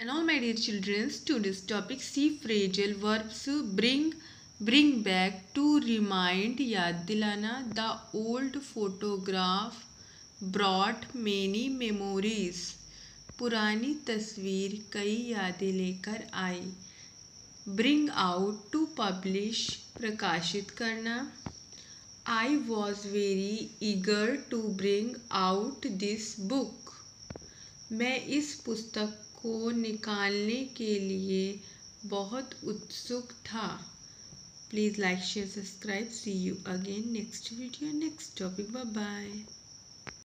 And all my dear children, today's topic see phrasal verbs bring bring back to remind याद दिलाना the old photograph brought many memories पुरानी तस्वीर कई यादें लेकर आई ब्रिंग आउट टू पब्लिश प्रकाशित करना I was very eager to bring out this book मैं इस पुस्तक को निकालने के लिए बहुत उत्सुक था। Please like, share, subscribe. See you again next video next topic bye bye